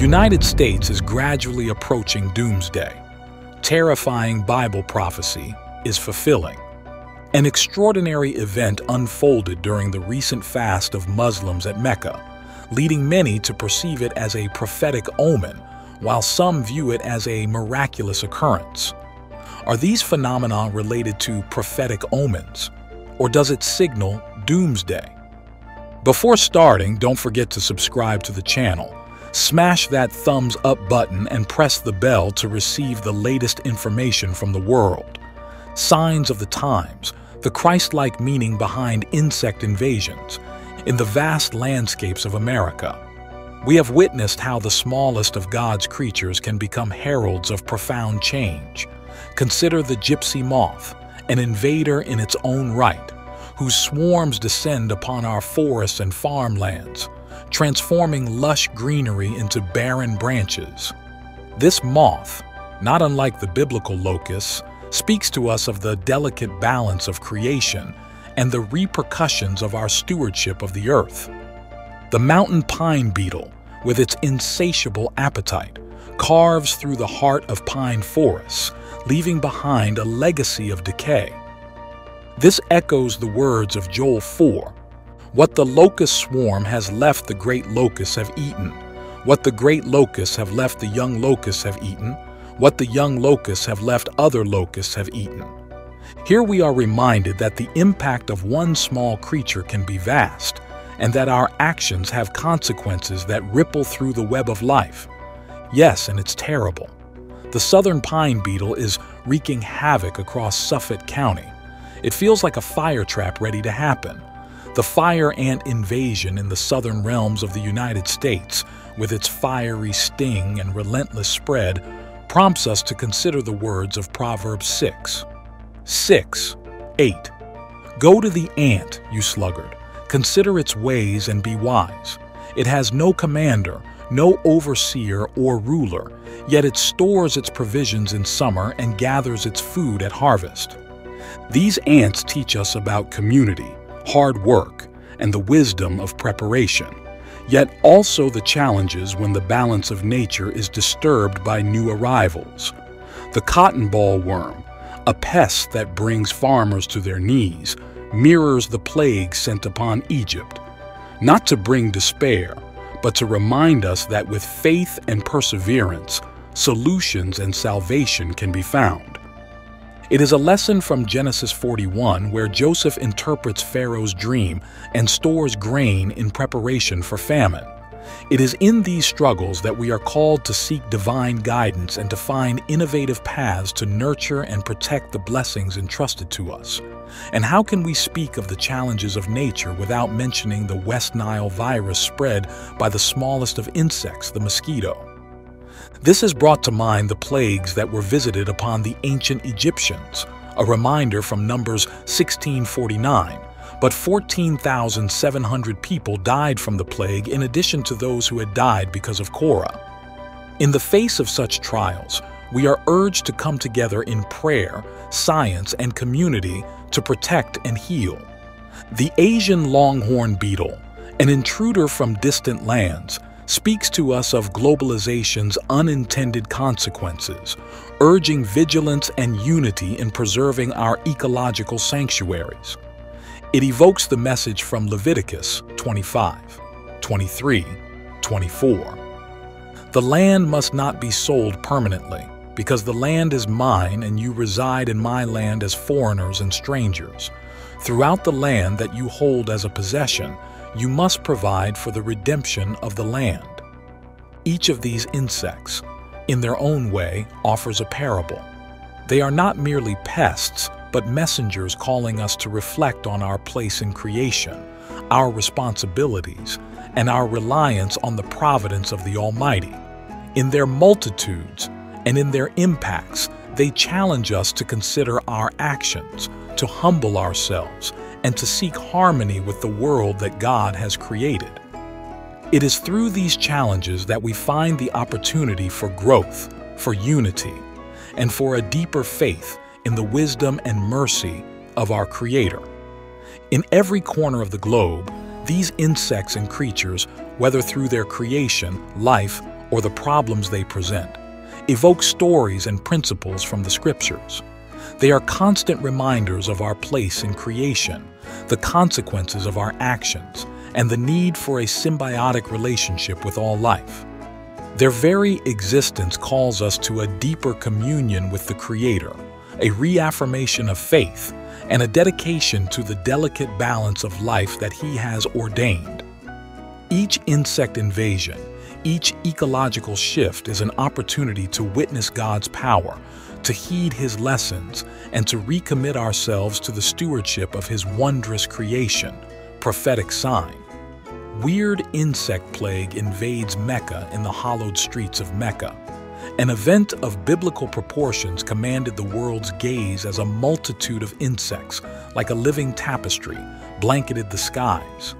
United States is gradually approaching doomsday. Terrifying Bible prophecy is fulfilling. An extraordinary event unfolded during the recent fast of Muslims at Mecca, leading many to perceive it as a prophetic omen, while some view it as a miraculous occurrence. Are these phenomena related to prophetic omens, or does it signal doomsday? Before starting, don't forget to subscribe to the channel. Smash that thumbs up button and press the bell to receive the latest information from the world. Signs of the times, the Christ-like meaning behind insect invasions, in the vast landscapes of America. We have witnessed how the smallest of God's creatures can become heralds of profound change. Consider the gypsy moth, an invader in its own right, whose swarms descend upon our forests and farmlands, transforming lush greenery into barren branches. This moth, not unlike the biblical locust, speaks to us of the delicate balance of creation and the repercussions of our stewardship of the earth. The mountain pine beetle, with its insatiable appetite, carves through the heart of pine forests, leaving behind a legacy of decay. This echoes the words of Joel 4. What the locust swarm has left the great locusts have eaten. What the great locusts have left the young locusts have eaten. What the young locusts have left other locusts have eaten. Here we are reminded that the impact of one small creature can be vast, and that our actions have consequences that ripple through the web of life. Yes, and it's terrible. The southern pine beetle is wreaking havoc across Suffolk County, it feels like a fire trap ready to happen. The fire ant invasion in the southern realms of the United States, with its fiery sting and relentless spread, prompts us to consider the words of Proverbs 6. 6. 8. Go to the ant, you sluggard. Consider its ways and be wise. It has no commander, no overseer or ruler, yet it stores its provisions in summer and gathers its food at harvest. These ants teach us about community, hard work, and the wisdom of preparation, yet also the challenges when the balance of nature is disturbed by new arrivals. The cotton bollworm, a pest that brings farmers to their knees, mirrors the plague sent upon Egypt, not to bring despair, but to remind us that with faith and perseverance, solutions and salvation can be found. It is a lesson from Genesis 41 where Joseph interprets Pharaoh's dream and stores grain in preparation for famine. It is in these struggles that we are called to seek divine guidance and to find innovative paths to nurture and protect the blessings entrusted to us. And how can we speak of the challenges of nature without mentioning the West Nile virus spread by the smallest of insects, the mosquito? This has brought to mind the plagues that were visited upon the ancient Egyptians, a reminder from Numbers 1649, but 14,700 people died from the plague in addition to those who had died because of Korah. In the face of such trials, we are urged to come together in prayer, science, and community to protect and heal. The Asian longhorn beetle, an intruder from distant lands, speaks to us of globalization's unintended consequences, urging vigilance and unity in preserving our ecological sanctuaries. It evokes the message from Leviticus 25, 23, 24. The land must not be sold permanently, because the land is mine and you reside in my land as foreigners and strangers. Throughout the land that you hold as a possession, you must provide for the redemption of the land. Each of these insects, in their own way, offers a parable. They are not merely pests, but messengers calling us to reflect on our place in creation, our responsibilities, and our reliance on the providence of the Almighty. In their multitudes and in their impacts, they challenge us to consider our actions, to humble ourselves, and to seek harmony with the world that God has created. It is through these challenges that we find the opportunity for growth, for unity, and for a deeper faith in the wisdom and mercy of our Creator. In every corner of the globe, these insects and creatures, whether through their creation, life, or the problems they present, evoke stories and principles from the scriptures. They are constant reminders of our place in creation, the consequences of our actions, and the need for a symbiotic relationship with all life. Their very existence calls us to a deeper communion with the Creator, a reaffirmation of faith, and a dedication to the delicate balance of life that He has ordained. Each insect invasion, each ecological shift is an opportunity to witness God's power, to heed His lessons, and to recommit ourselves to the stewardship of His wondrous creation, prophetic sign. Weird insect plague invades Mecca in the hallowed streets of Mecca. An event of biblical proportions commanded the world's gaze as a multitude of insects, like a living tapestry, blanketed the skies.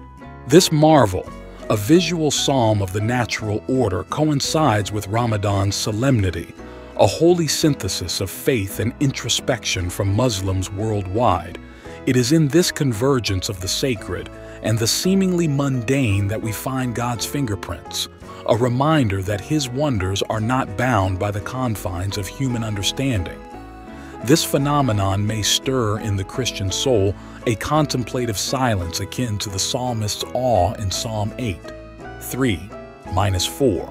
This marvel, a visual psalm of the natural order coincides with Ramadan's solemnity, a holy synthesis of faith and introspection from Muslims worldwide. It is in this convergence of the sacred and the seemingly mundane that we find God's fingerprints, a reminder that His wonders are not bound by the confines of human understanding. This phenomenon may stir in the Christian soul a contemplative silence akin to the psalmist's awe in Psalm 8. 3 minus 4.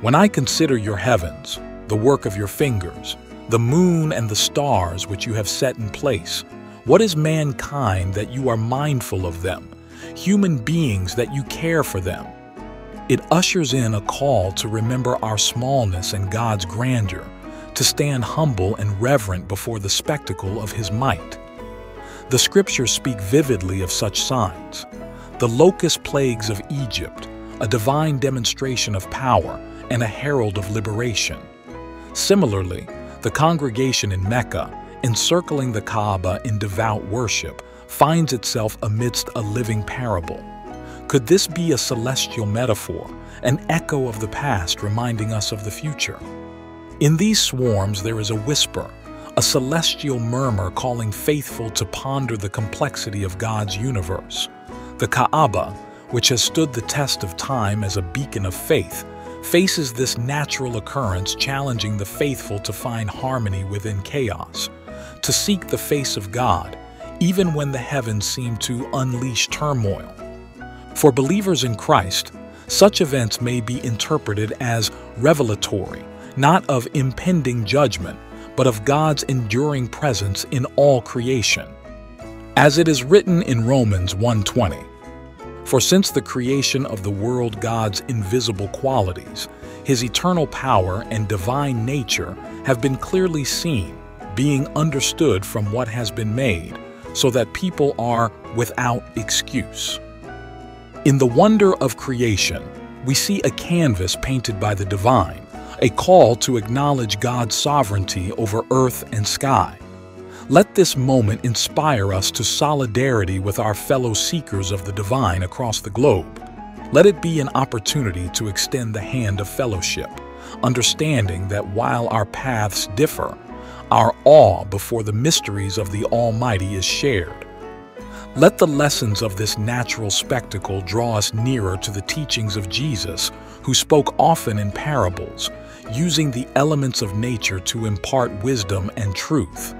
When I consider your heavens, the work of your fingers, the moon and the stars which you have set in place, what is mankind that you are mindful of them, human beings that you care for them? It ushers in a call to remember our smallness and God's grandeur, to stand humble and reverent before the spectacle of His might. The scriptures speak vividly of such signs. The locust plagues of Egypt, a divine demonstration of power and a herald of liberation. Similarly, the congregation in Mecca, encircling the Kaaba in devout worship, finds itself amidst a living parable. Could this be a celestial metaphor, an echo of the past reminding us of the future? In these swarms there is a whisper, a celestial murmur calling faithful to ponder the complexity of God's universe. The Kaaba, which has stood the test of time as a beacon of faith, faces this natural occurrence challenging the faithful to find harmony within chaos, to seek the face of God, even when the heavens seem to unleash turmoil. For believers in Christ, such events may be interpreted as revelatory, not of impending judgment, but of God's enduring presence in all creation. As it is written in Romans 1:20, For since the creation of the world God's invisible qualities, his eternal power and divine nature have been clearly seen, being understood from what has been made, so that people are without excuse. In the wonder of creation, we see a canvas painted by the divine, a call to acknowledge God's sovereignty over earth and sky. Let this moment inspire us to solidarity with our fellow seekers of the divine across the globe. Let it be an opportunity to extend the hand of fellowship, understanding that while our paths differ, our awe before the mysteries of the Almighty is shared. Let the lessons of this natural spectacle draw us nearer to the teachings of Jesus, who spoke often in parables, using the elements of nature to impart wisdom and truth.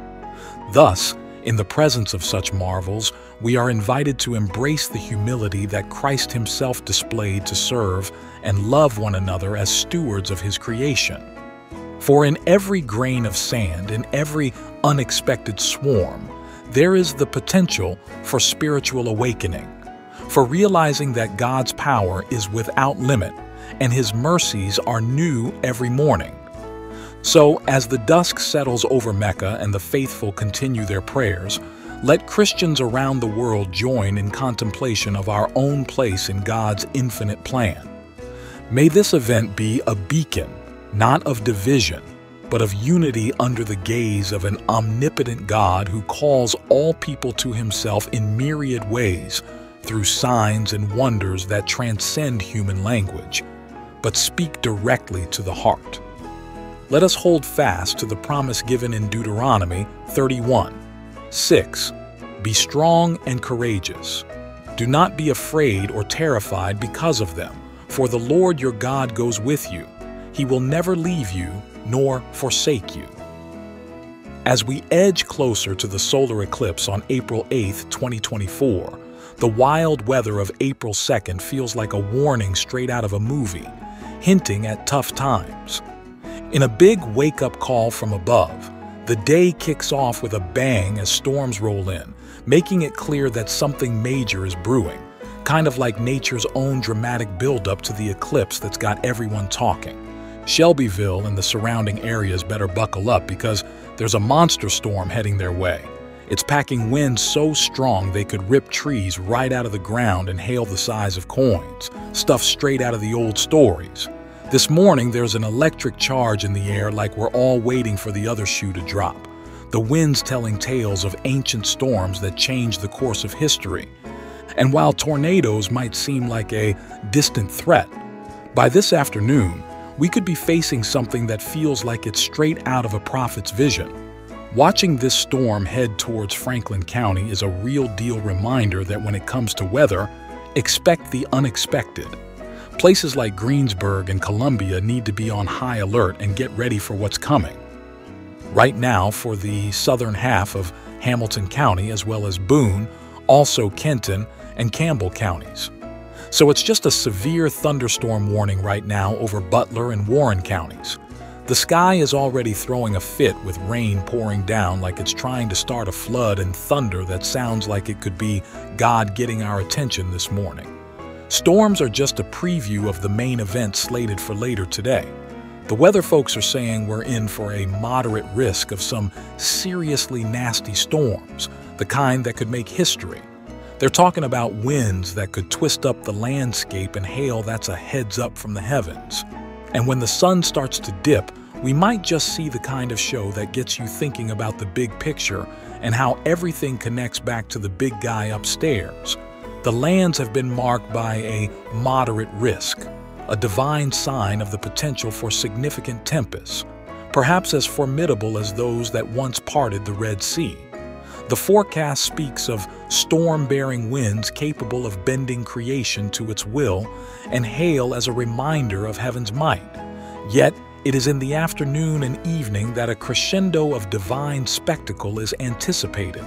Thus, in the presence of such marvels, we are invited to embrace the humility that Christ himself displayed to serve and love one another as stewards of his creation. For in every grain of sand, in every unexpected swarm, there is the potential for spiritual awakening, for realizing that God's power is without limit and his mercies are new every morning. So, as the dusk settles over Mecca and the faithful continue their prayers, let Christians around the world join in contemplation of our own place in God's infinite plan. May this event be a beacon, not of division, but of unity under the gaze of an omnipotent God who calls all people to himself in myriad ways through signs and wonders that transcend human language but speak directly to the heart. Let us hold fast to the promise given in Deuteronomy 31 6. Be strong and courageous. Do not be afraid or terrified because of them, For the Lord your God goes with you. He will never leave you nor forsake you. As we edge closer to the solar eclipse on April 8, 2024, the wild weather of April 2nd feels like a warning straight out of a movie, hinting at tough times. In a big wake-up call from above, the day kicks off with a bang as storms roll in, making it clear that something major is brewing, kind of like nature's own dramatic buildup to the eclipse that's got everyone talking. Shelbyville and the surrounding areas better buckle up because there's a monster storm heading their way. It's packing winds so strong they could rip trees right out of the ground and hail the size of coins, stuff straight out of the old stories. This morning, there's an electric charge in the air like we're all waiting for the other shoe to drop. The winds telling tales of ancient storms that changed the course of history. And while tornadoes might seem like a distant threat, by this afternoon, we could be facing something that feels like it's straight out of a prophet's vision. Watching this storm head towards Franklin County is a real deal reminder that when it comes to weather, expect the unexpected. Places like Greensburg and Columbia need to be on high alert and get ready for what's coming. Right now, for the southern half of Hamilton County, as well as Boone, also Kenton and Campbell counties. So it's just a severe thunderstorm warning right now over Butler and Warren counties. The sky is already throwing a fit with rain pouring down like it's trying to start a flood and thunder that sounds like it could be God getting our attention this morning. Storms are just a preview of the main event slated for later today. The weather folks are saying we're in for a moderate risk of some seriously nasty storms, the kind that could make history. They're talking about winds that could twist up the landscape and hail that's a heads up from the heavens. And when the sun starts to dip, we might just see the kind of show that gets you thinking about the big picture and how everything connects back to the big guy upstairs, the lands have been marked by a moderate risk, a divine sign of the potential for significant tempests, perhaps as formidable as those that once parted the Red Sea. The forecast speaks of storm-bearing winds capable of bending creation to its will and hail as a reminder of heaven's might. Yet, it is in the afternoon and evening that a crescendo of divine spectacle is anticipated,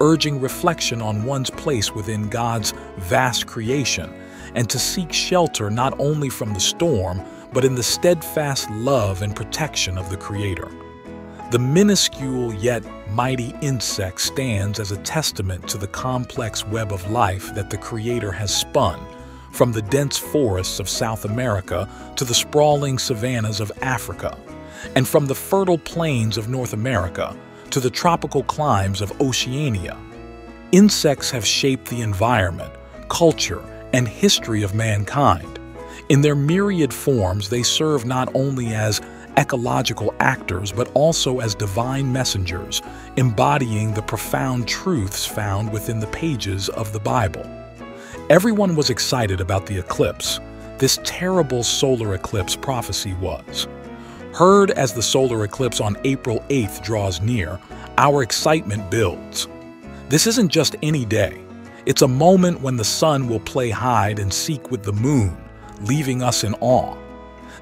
urging reflection on one's place within God's vast creation and to seek shelter not only from the storm, but in the steadfast love and protection of the Creator. The minuscule yet mighty insect stands as a testament to the complex web of life that the Creator has spun, from the dense forests of South America to the sprawling savannas of Africa, and from the fertile plains of North America to the tropical climes of Oceania. Insects have shaped the environment, culture, and history of mankind. In their myriad forms, they serve not only as ecological actors, but also as divine messengers, embodying the profound truths found within the pages of the Bible. Everyone was excited about the eclipse. This terrible solar eclipse prophecy was. Heard as the solar eclipse on April 8th draws near, our excitement builds. This isn't just any day. It's a moment when the sun will play hide and seek with the moon, leaving us in awe.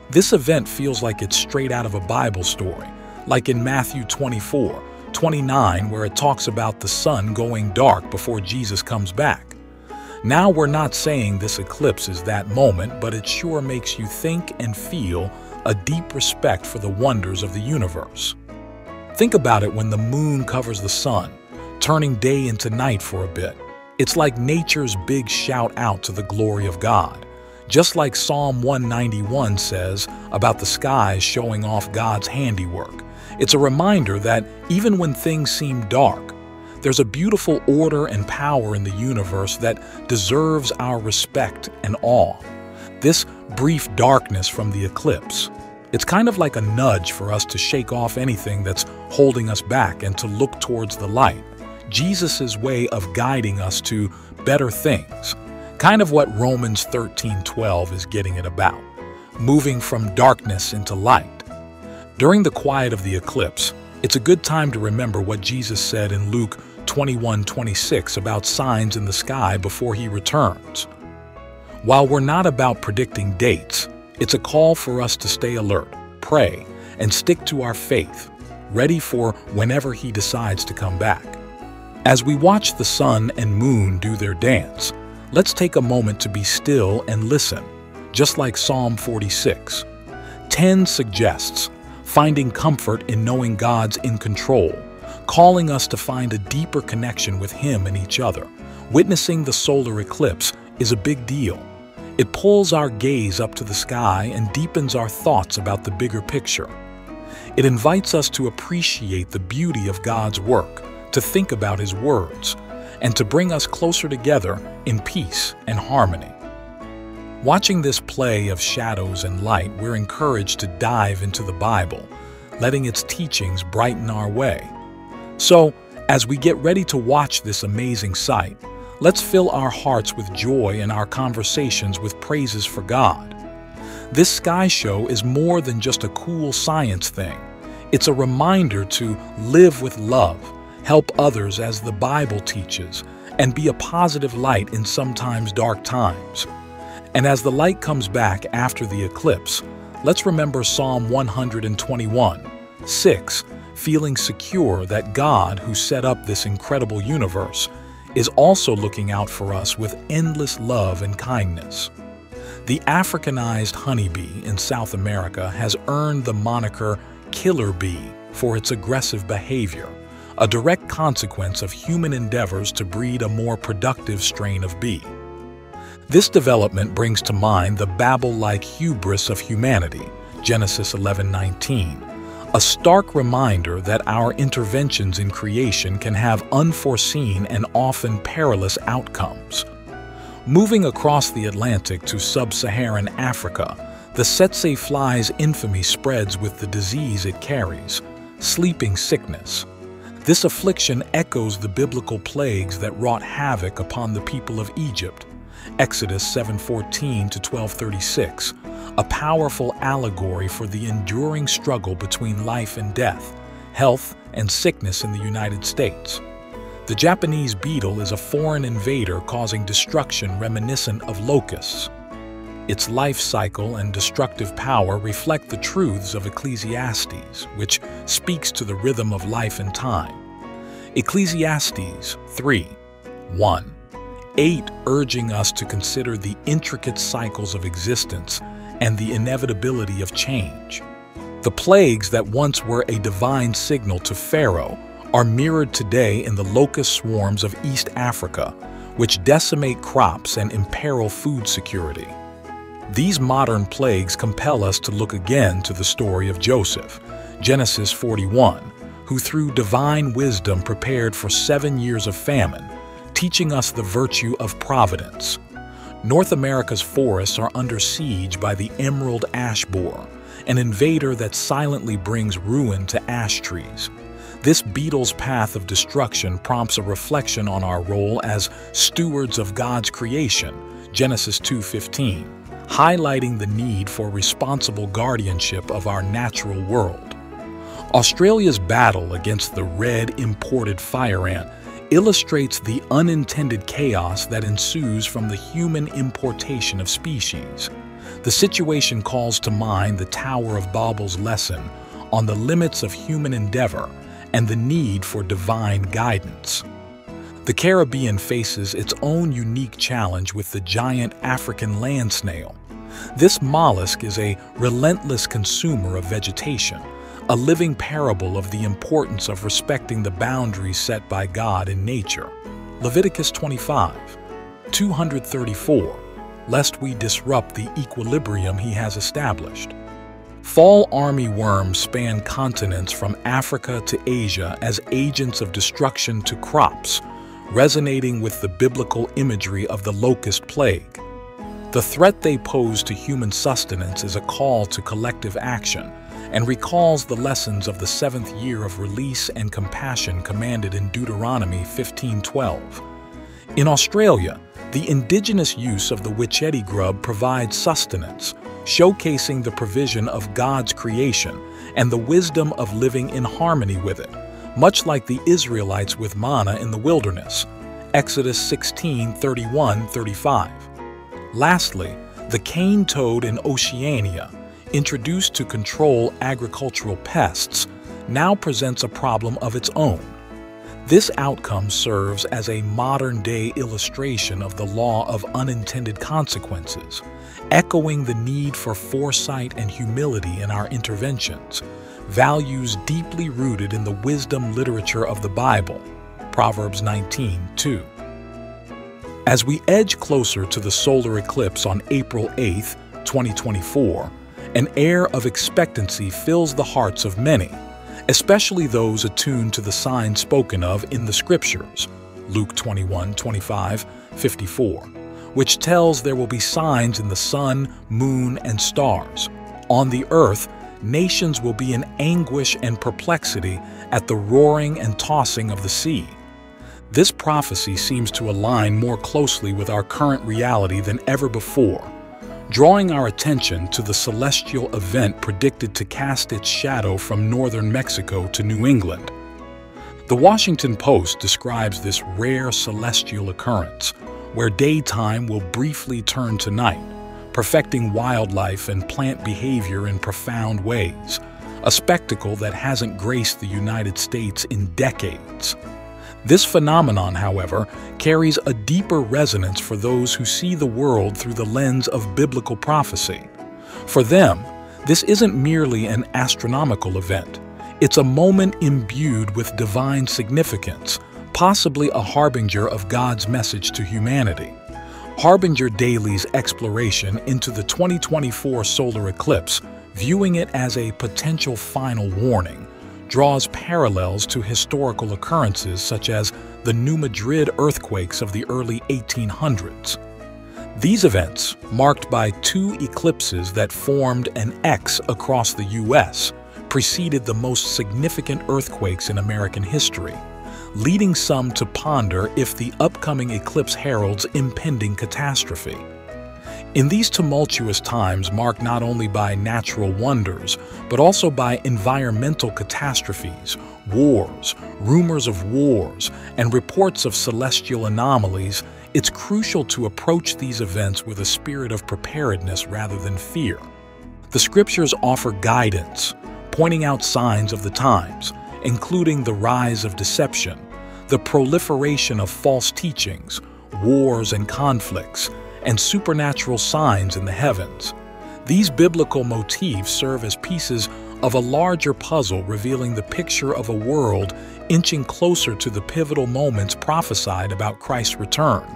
This event feels like it's straight out of a Bible story, like in Matthew 24, 29, where it talks about the sun going dark before Jesus comes back. Now we're not saying this eclipse is that moment, but it sure makes you think and feel a deep respect for the wonders of the universe. Think about it when the moon covers the sun, turning day into night for a bit. It's like nature's big shout out to the glory of God. Just like Psalm 191 says about the skies showing off God's handiwork. It's a reminder that even when things seem dark, there's a beautiful order and power in the universe that deserves our respect and awe. This brief darkness from the eclipse. It's kind of like a nudge for us to shake off anything that's holding us back and to look towards the light. Jesus' way of guiding us to better things. Kind of what Romans 13:12 is getting it about. Moving from darkness into light. During the quiet of the eclipse, it's a good time to remember what Jesus said in Luke 21:26 about signs in the sky before he returns. While we're not about predicting dates, it's a call for us to stay alert, pray, and stick to our faith, ready for whenever He decides to come back. As we watch the sun and moon do their dance, let's take a moment to be still and listen, just like Psalm 46. 10 suggests finding comfort in knowing God's in control, calling us to find a deeper connection with Him and each other. Witnessing the solar eclipse is a big deal. It pulls our gaze up to the sky and deepens our thoughts about the bigger picture. It invites us to appreciate the beauty of God's work, to think about His words, and to bring us closer together in peace and harmony. Watching this play of shadows and light, we're encouraged to dive into the Bible, letting its teachings brighten our way. So, as we get ready to watch this amazing sight, Let's fill our hearts with joy and our conversations with praises for God. This sky show is more than just a cool science thing. It's a reminder to live with love, help others as the Bible teaches, and be a positive light in sometimes dark times. And as the light comes back after the eclipse, let's remember Psalm 121, 6, feeling secure that God, who set up this incredible universe, is also looking out for us with endless love and kindness. The Africanized honeybee in South America has earned the moniker killer bee for its aggressive behavior, a direct consequence of human endeavors to breed a more productive strain of bee. This development brings to mind the Babel-like hubris of humanity, Genesis 11:19, a stark reminder that our interventions in creation can have unforeseen and often perilous outcomes. Moving across the Atlantic to sub-Saharan Africa, the tsetse fly's infamy spreads with the disease it carries, sleeping sickness. This affliction echoes the biblical plagues that wrought havoc upon the people of Egypt, Exodus 7:14 to 12:36, a powerful allegory for the enduring struggle between life and death, health and sickness in the United States. The Japanese beetle is a foreign invader causing destruction reminiscent of locusts. Its life cycle and destructive power reflect the truths of Ecclesiastes, which speaks to the rhythm of life and time. Ecclesiastes 3 1 8 urging us to consider the intricate cycles of existence and the inevitability of change. The plagues that once were a divine signal to Pharaoh are mirrored today in the locust swarms of East Africa, which decimate crops and imperil food security. These modern plagues compel us to look again to the story of Joseph, Genesis 41, who through divine wisdom prepared for seven years of famine, teaching us the virtue of providence. North America's forests are under siege by the emerald ash borer, an invader that silently brings ruin to ash trees. This beetle's path of destruction prompts a reflection on our role as stewards of God's creation, Genesis 2.15, highlighting the need for responsible guardianship of our natural world. Australia's battle against the red imported fire ant illustrates the unintended chaos that ensues from the human importation of species. The situation calls to mind the Tower of Babel's lesson on the limits of human endeavor and the need for divine guidance. The Caribbean faces its own unique challenge with the giant African land snail. This mollusk is a relentless consumer of vegetation, a living parable of the importance of respecting the boundaries set by God in nature. Leviticus 25, 234, lest we disrupt the equilibrium he has established. Fall army worms span continents from Africa to Asia as agents of destruction to crops, resonating with the biblical imagery of the locust plague. The threat they pose to human sustenance is a call to collective action, and recalls the lessons of the seventh year of release and compassion commanded in Deuteronomy 15:12. In Australia, the indigenous use of the witchetty grub provides sustenance, showcasing the provision of God's creation and the wisdom of living in harmony with it, much like the Israelites with manna in the wilderness. Exodus 16:31-35. Lastly, the cane toad in Oceania, introduced to control agricultural pests, now presents a problem of its own. This outcome serves as a modern-day illustration of the law of unintended consequences, echoing the need for foresight and humility in our interventions, values deeply rooted in the wisdom literature of the Bible, Proverbs 19, 2. As we edge closer to the solar eclipse on April 8, 2024, an air of expectancy fills the hearts of many, especially those attuned to the signs spoken of in the Scriptures, Luke 21, 25, 54, which tells there will be signs in the sun, moon, and stars. On the earth, nations will be in anguish and perplexity at the roaring and tossing of the sea. This prophecy seems to align more closely with our current reality than ever before, drawing our attention to the celestial event predicted to cast its shadow from northern Mexico to New England. The Washington Post describes this rare celestial occurrence, where daytime will briefly turn to night, perfecting wildlife and plant behavior in profound ways, a spectacle that hasn't graced the United States in decades. This phenomenon, however, carries a deeper resonance for those who see the world through the lens of biblical prophecy. For them, this isn't merely an astronomical event. It's a moment imbued with divine significance, possibly a harbinger of God's message to humanity. Harbinger Daily's exploration into the 2024 solar eclipse, viewing it as a potential final warning, draws parallels to historical occurrences such as the New Madrid earthquakes of the early 1800s. These events, marked by two eclipses that formed an X across the U.S., preceded the most significant earthquakes in American history, leading some to ponder if the upcoming eclipse heralds impending catastrophe. In these tumultuous times marked not only by natural wonders, but also by environmental catastrophes, wars, rumors of wars, and reports of celestial anomalies, it's crucial to approach these events with a spirit of preparedness rather than fear. The scriptures offer guidance, pointing out signs of the times, including the rise of deception, the proliferation of false teachings, wars and conflicts, and supernatural signs in the heavens. These biblical motifs serve as pieces of a larger puzzle revealing the picture of a world inching closer to the pivotal moments prophesied about Christ's return.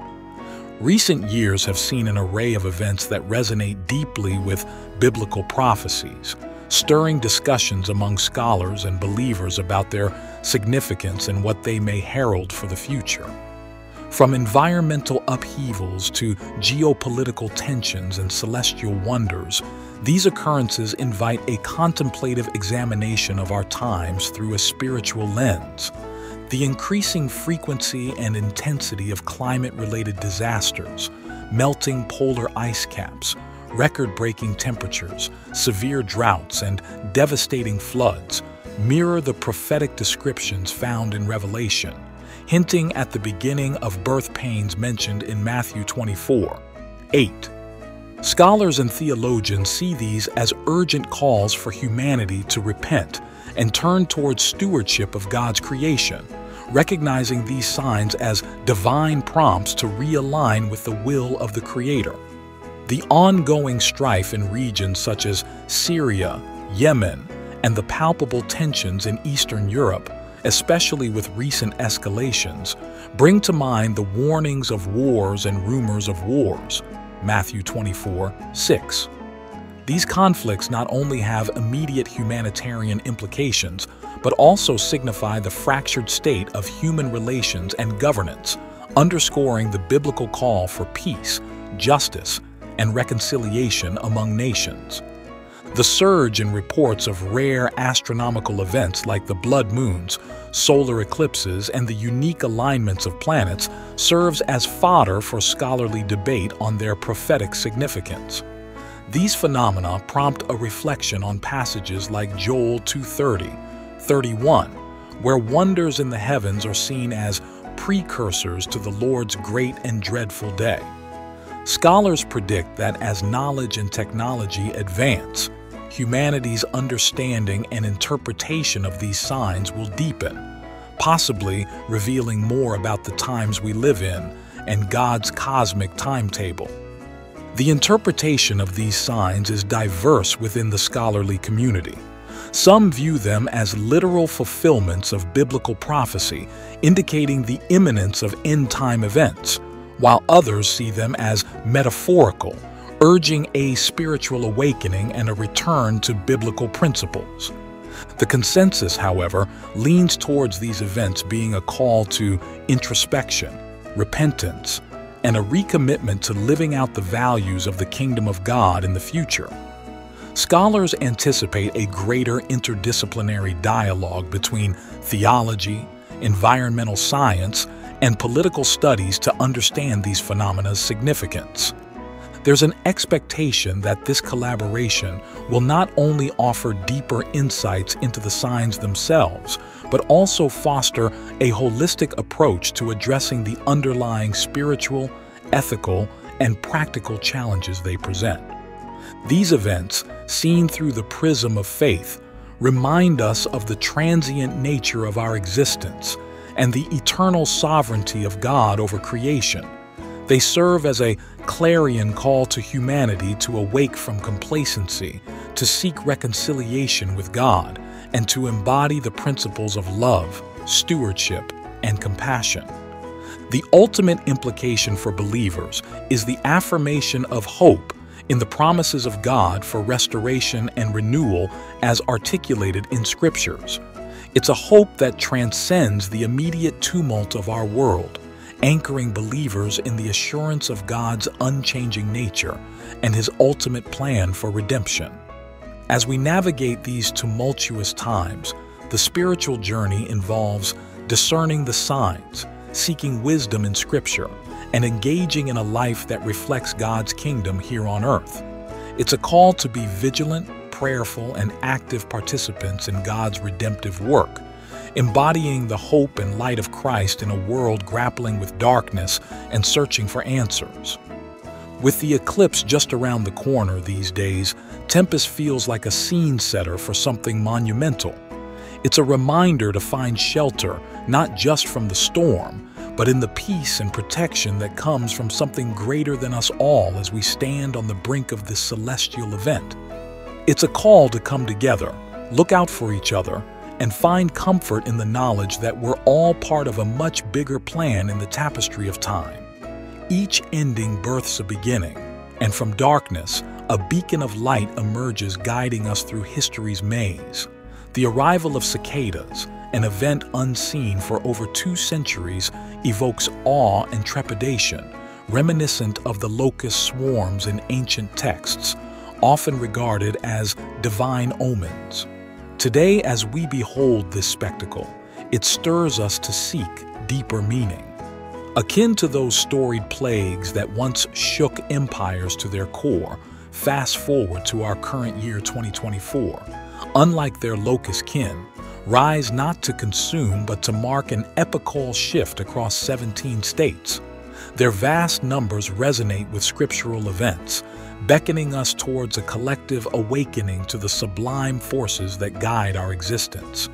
Recent years have seen an array of events that resonate deeply with biblical prophecies, stirring discussions among scholars and believers about their significance and what they may herald for the future. From environmental upheavals to geopolitical tensions and celestial wonders, these occurrences invite a contemplative examination of our times through a spiritual lens. The increasing frequency and intensity of climate-related disasters, melting polar ice caps, record-breaking temperatures, severe droughts, and devastating floods mirror the prophetic descriptions found in Revelation hinting at the beginning of birth pains mentioned in Matthew 24. 8. Scholars and theologians see these as urgent calls for humanity to repent and turn towards stewardship of God's creation, recognizing these signs as divine prompts to realign with the will of the Creator. The ongoing strife in regions such as Syria, Yemen, and the palpable tensions in Eastern Europe especially with recent escalations, bring to mind the warnings of wars and rumors of wars. Matthew 24, 6. These conflicts not only have immediate humanitarian implications, but also signify the fractured state of human relations and governance, underscoring the biblical call for peace, justice, and reconciliation among nations. The surge in reports of rare astronomical events like the blood moons, solar eclipses, and the unique alignments of planets serves as fodder for scholarly debate on their prophetic significance. These phenomena prompt a reflection on passages like Joel 2.30, 31, where wonders in the heavens are seen as precursors to the Lord's great and dreadful day. Scholars predict that as knowledge and technology advance, humanity's understanding and interpretation of these signs will deepen, possibly revealing more about the times we live in and God's cosmic timetable. The interpretation of these signs is diverse within the scholarly community. Some view them as literal fulfillments of biblical prophecy, indicating the imminence of end-time events, while others see them as metaphorical, urging a spiritual awakening and a return to biblical principles. The consensus, however, leans towards these events being a call to introspection, repentance, and a recommitment to living out the values of the kingdom of God in the future. Scholars anticipate a greater interdisciplinary dialogue between theology, environmental science, and political studies to understand these phenomena's significance. There's an expectation that this collaboration will not only offer deeper insights into the signs themselves, but also foster a holistic approach to addressing the underlying spiritual, ethical, and practical challenges they present. These events, seen through the prism of faith, remind us of the transient nature of our existence and the eternal sovereignty of God over creation. They serve as a clarion call to humanity to awake from complacency, to seek reconciliation with God, and to embody the principles of love, stewardship, and compassion. The ultimate implication for believers is the affirmation of hope in the promises of God for restoration and renewal as articulated in Scriptures. It's a hope that transcends the immediate tumult of our world anchoring believers in the assurance of God's unchanging nature and His ultimate plan for redemption. As we navigate these tumultuous times, the spiritual journey involves discerning the signs, seeking wisdom in Scripture, and engaging in a life that reflects God's kingdom here on earth. It's a call to be vigilant, prayerful, and active participants in God's redemptive work, embodying the hope and light of Christ in a world grappling with darkness and searching for answers. With the eclipse just around the corner these days, Tempest feels like a scene setter for something monumental. It's a reminder to find shelter not just from the storm, but in the peace and protection that comes from something greater than us all as we stand on the brink of this celestial event. It's a call to come together, look out for each other, and find comfort in the knowledge that we're all part of a much bigger plan in the tapestry of time. Each ending births a beginning, and from darkness, a beacon of light emerges guiding us through history's maze. The arrival of cicadas, an event unseen for over two centuries, evokes awe and trepidation, reminiscent of the locust swarms in ancient texts, often regarded as divine omens. Today, as we behold this spectacle, it stirs us to seek deeper meaning. Akin to those storied plagues that once shook empires to their core, fast forward to our current year 2024. Unlike their locust kin, rise not to consume but to mark an epochal shift across 17 states. Their vast numbers resonate with scriptural events, beckoning us towards a collective awakening to the sublime forces that guide our existence.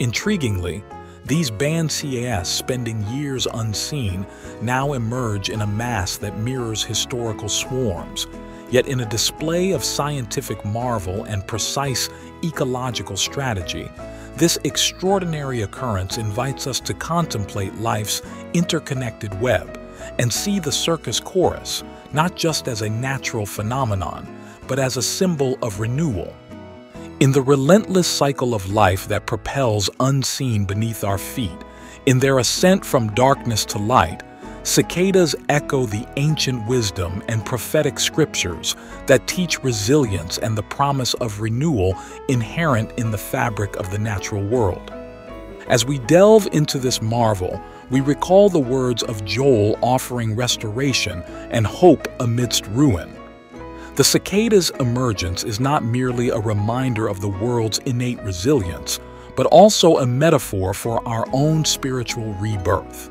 Intriguingly, these band CAS spending years unseen now emerge in a mass that mirrors historical swarms, yet in a display of scientific marvel and precise ecological strategy, this extraordinary occurrence invites us to contemplate life's interconnected web and see the circus chorus, not just as a natural phenomenon, but as a symbol of renewal. In the relentless cycle of life that propels unseen beneath our feet, in their ascent from darkness to light, cicadas echo the ancient wisdom and prophetic scriptures that teach resilience and the promise of renewal inherent in the fabric of the natural world. As we delve into this marvel, we recall the words of Joel offering restoration and hope amidst ruin. The cicada's emergence is not merely a reminder of the world's innate resilience, but also a metaphor for our own spiritual rebirth.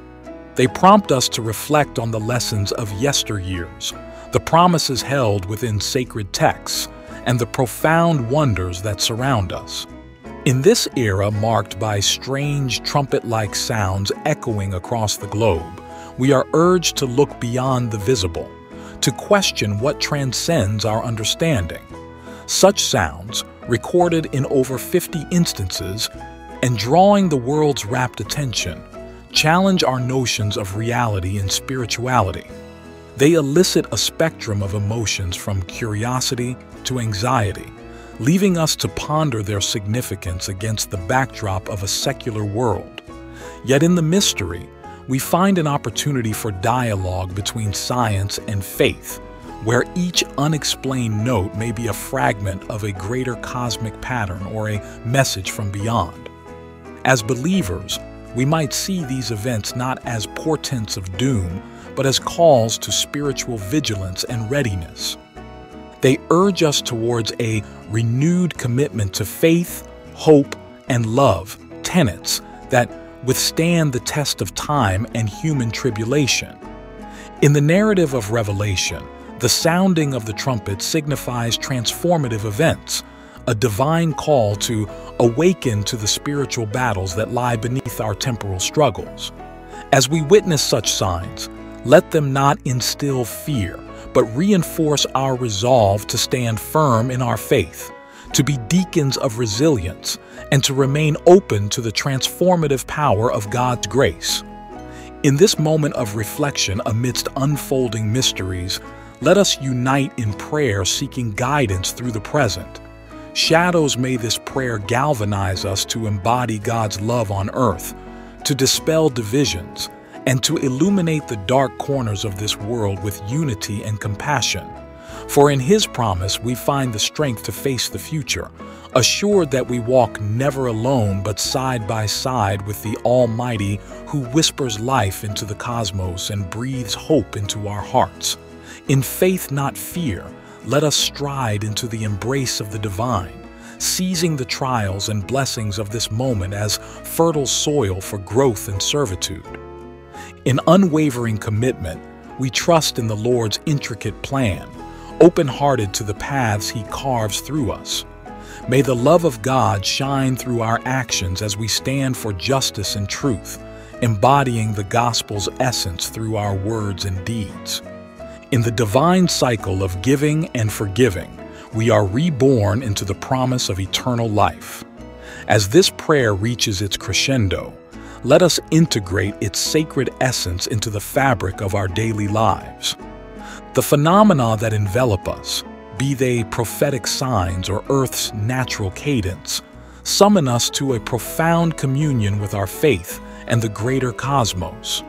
They prompt us to reflect on the lessons of yesteryears, the promises held within sacred texts, and the profound wonders that surround us. In this era marked by strange trumpet-like sounds echoing across the globe, we are urged to look beyond the visible, to question what transcends our understanding. Such sounds, recorded in over 50 instances and drawing the world's rapt attention, challenge our notions of reality and spirituality. They elicit a spectrum of emotions from curiosity to anxiety, leaving us to ponder their significance against the backdrop of a secular world. Yet in the mystery, we find an opportunity for dialogue between science and faith, where each unexplained note may be a fragment of a greater cosmic pattern or a message from beyond. As believers, we might see these events not as portents of doom, but as calls to spiritual vigilance and readiness. They urge us towards a renewed commitment to faith, hope, and love, tenets that withstand the test of time and human tribulation. In the narrative of Revelation, the sounding of the trumpet signifies transformative events, a divine call to awaken to the spiritual battles that lie beneath our temporal struggles. As we witness such signs, let them not instill fear, but reinforce our resolve to stand firm in our faith to be deacons of resilience, and to remain open to the transformative power of God's grace. In this moment of reflection amidst unfolding mysteries, let us unite in prayer seeking guidance through the present. Shadows may this prayer galvanize us to embody God's love on earth, to dispel divisions, and to illuminate the dark corners of this world with unity and compassion. For in his promise we find the strength to face the future, assured that we walk never alone but side by side with the Almighty who whispers life into the cosmos and breathes hope into our hearts. In faith, not fear, let us stride into the embrace of the divine, seizing the trials and blessings of this moment as fertile soil for growth and servitude. In unwavering commitment, we trust in the Lord's intricate plan, open-hearted to the paths he carves through us. May the love of God shine through our actions as we stand for justice and truth, embodying the gospel's essence through our words and deeds. In the divine cycle of giving and forgiving, we are reborn into the promise of eternal life. As this prayer reaches its crescendo, let us integrate its sacred essence into the fabric of our daily lives. The phenomena that envelop us, be they prophetic signs or Earth's natural cadence, summon us to a profound communion with our faith and the greater cosmos.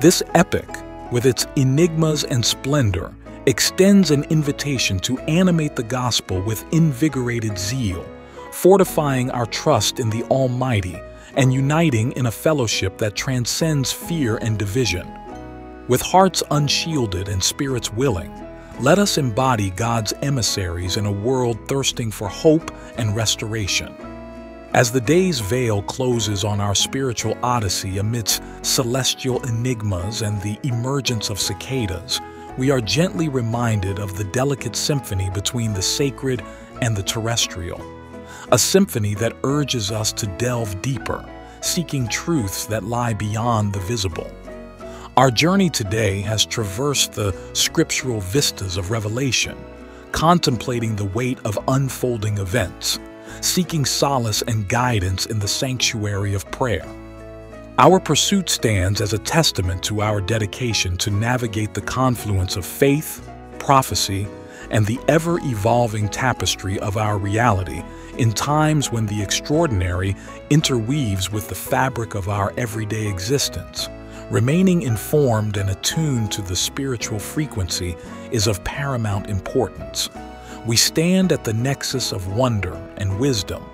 This epic, with its enigmas and splendor, extends an invitation to animate the gospel with invigorated zeal, fortifying our trust in the Almighty and uniting in a fellowship that transcends fear and division. With hearts unshielded and spirits willing, let us embody God's emissaries in a world thirsting for hope and restoration. As the day's veil closes on our spiritual odyssey amidst celestial enigmas and the emergence of cicadas, we are gently reminded of the delicate symphony between the sacred and the terrestrial. A symphony that urges us to delve deeper, seeking truths that lie beyond the visible. Our journey today has traversed the scriptural vistas of Revelation, contemplating the weight of unfolding events, seeking solace and guidance in the sanctuary of prayer. Our pursuit stands as a testament to our dedication to navigate the confluence of faith, prophecy, and the ever-evolving tapestry of our reality in times when the extraordinary interweaves with the fabric of our everyday existence. Remaining informed and attuned to the spiritual frequency is of paramount importance. We stand at the nexus of wonder and wisdom,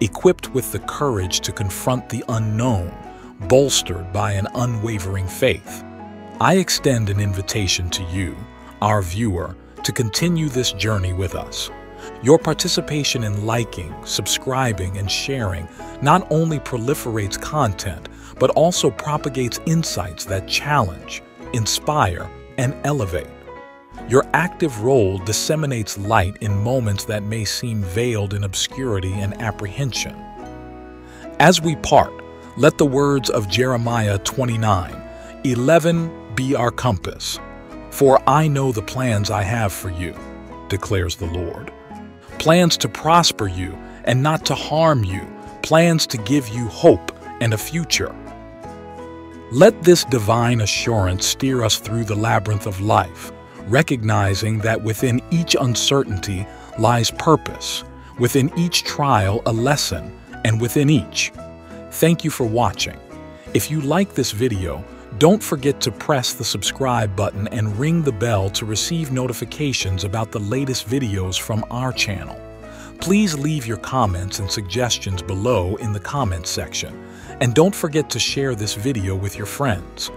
equipped with the courage to confront the unknown, bolstered by an unwavering faith. I extend an invitation to you, our viewer, to continue this journey with us. Your participation in liking, subscribing, and sharing not only proliferates content, but also propagates insights that challenge, inspire, and elevate. Your active role disseminates light in moments that may seem veiled in obscurity and apprehension. As we part, let the words of Jeremiah 29, 11 be our compass. For I know the plans I have for you, declares the Lord. Plans to prosper you and not to harm you, plans to give you hope and a future. Let this divine assurance steer us through the labyrinth of life, recognizing that within each uncertainty lies purpose, within each trial a lesson, and within each. Thank you for watching. If you like this video, don't forget to press the subscribe button and ring the bell to receive notifications about the latest videos from our channel. Please leave your comments and suggestions below in the comments section. And don't forget to share this video with your friends.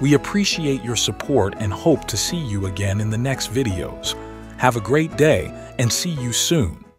We appreciate your support and hope to see you again in the next videos. Have a great day and see you soon.